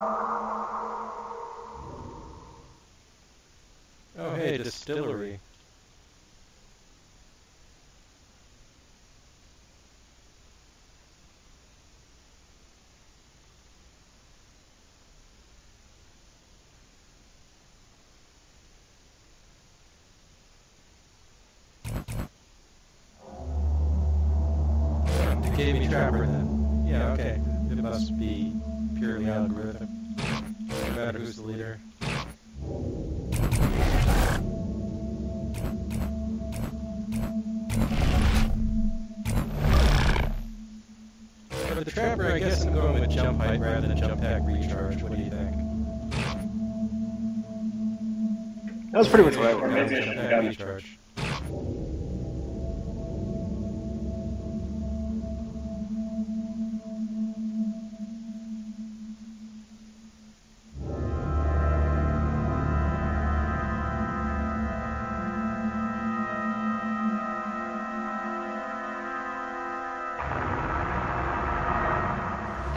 Oh, hey, distillery. Gave me Trapper then. Yeah, okay. It must be purely algorithm. No matter who's the leader. Yeah, but the Trapper, I guess I'm going with jump height rather than jump pack recharge. What do you think? That was pretty much what I Jump wanted. pack recharge.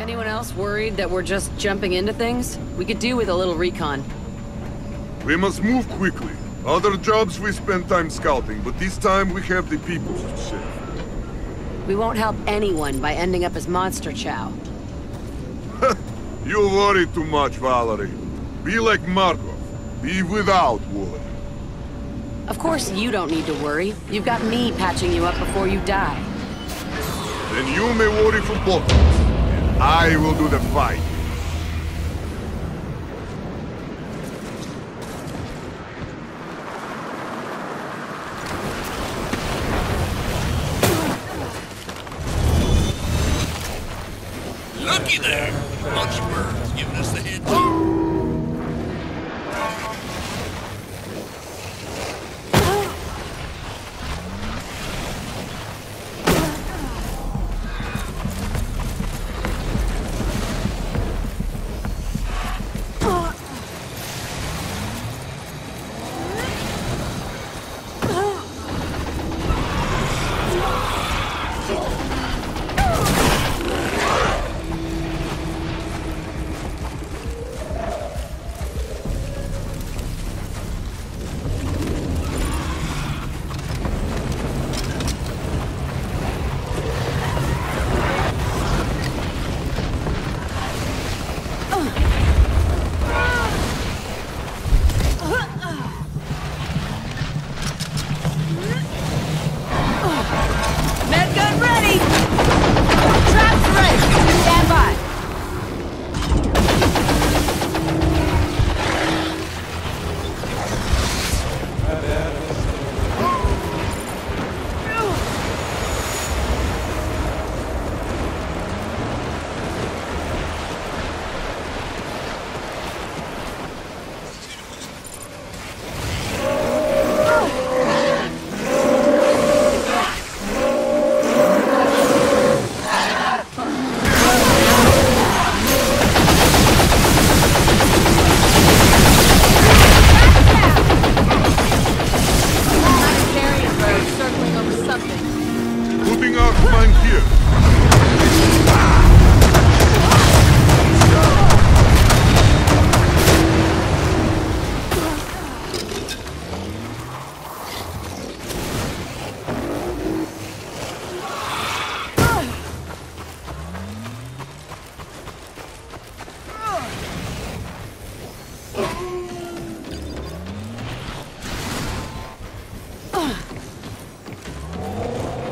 Anyone else worried that we're just jumping into things? We could do with a little recon. We must move quickly. Other jobs we spend time scouting, but this time we have the people to save. We won't help anyone by ending up as Monster Chow. You worry too much, Valerie. Be like Markov. Be without worry. Of course you don't need to worry. You've got me patching you up before you die. Then you may worry for both of us. And I will do the fight. Looky there! Of birds giving us the head too.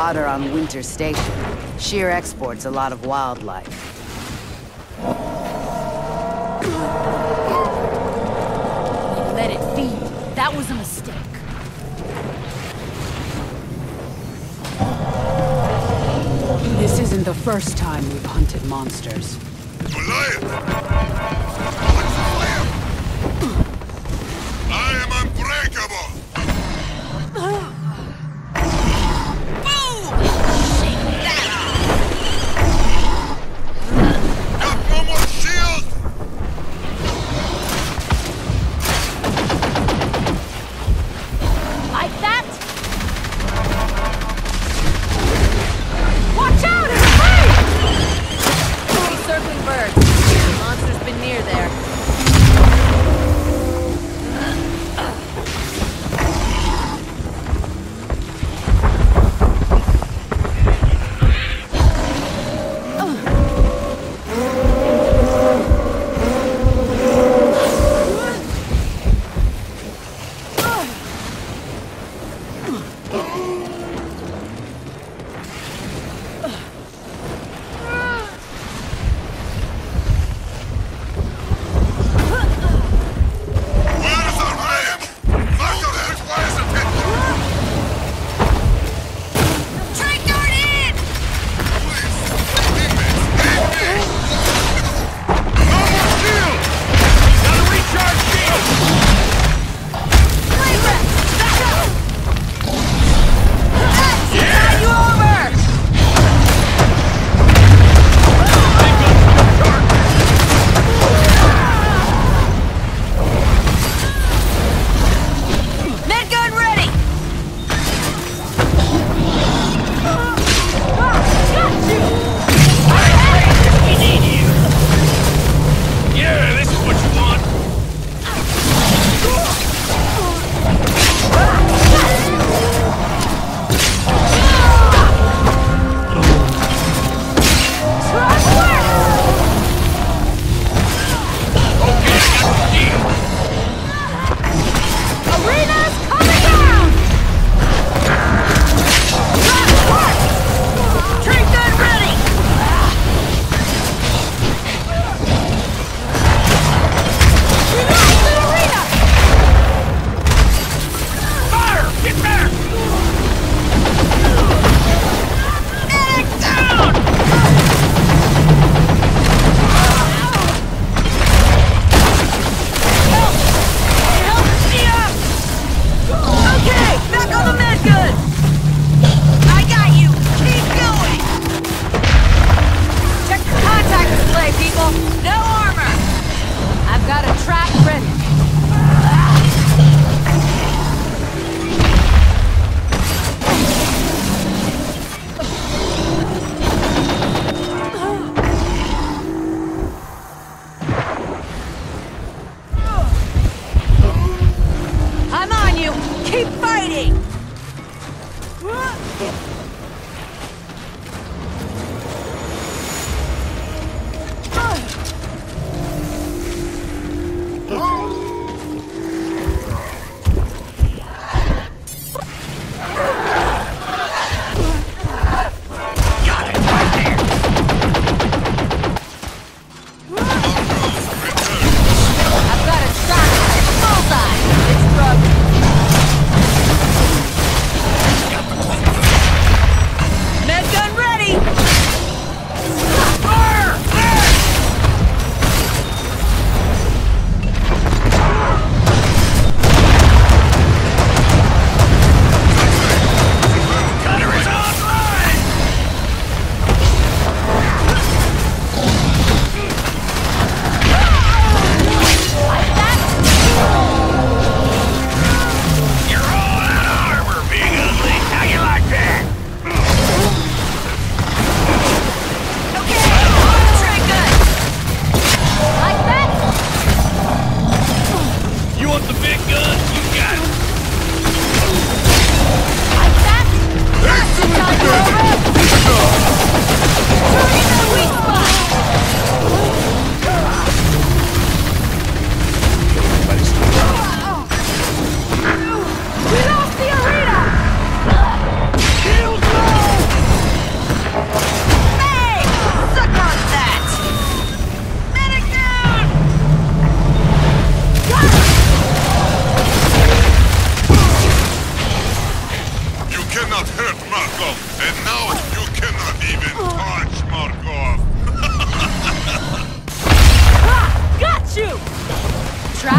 Water on Winter Station. Shear exports a lot of wildlife. Let it be. That was a mistake. This isn't the first time we've hunted monsters. Goliath!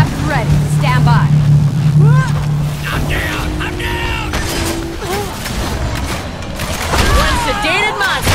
Trap ready. Stand by. I'm down. I'm down. One sedated monster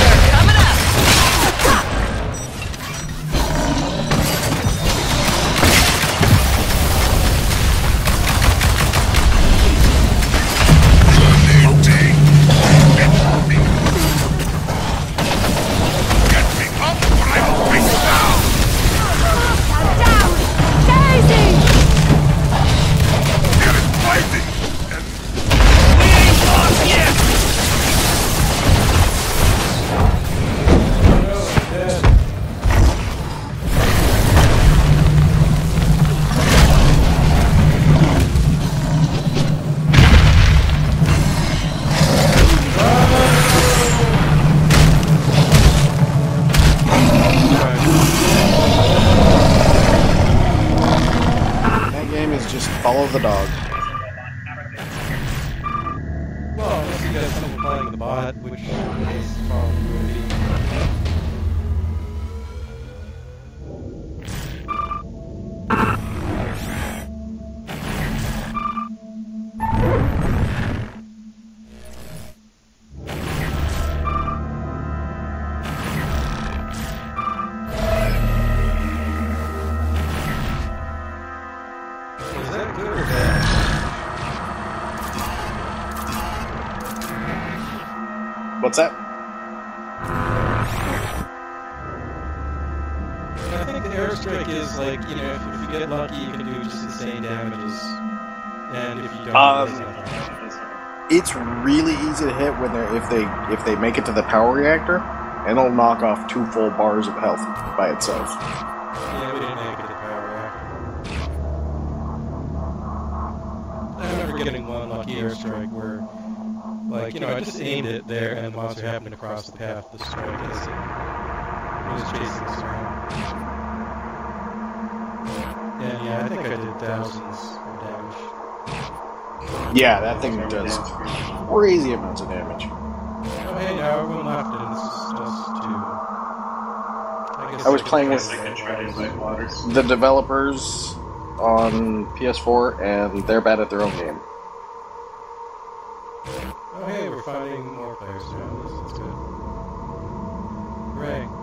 the dog. What's that? I think the airstrike is like, you know, if, if you get lucky, you can do just insane damages. And if you don't, Um, it's really easy to hit when they're if they if they make it to the power reactor, and it'll knock off two full bars of health by itself. Yeah, we didn't make it to the power reactor. I remember getting one lucky airstrike where, like, you know, I just aimed it there and the monster happened to cross the path the strike as it was chasing us around. And yeah, I think I did thousands of damage. Yeah, that thing does crazy amounts of damage. Oh, hey, now everyone left and this is just two. I, guess I was playing with the developers on PS4, and they're bad at their own game. Finding more players now. This is good. Hooray.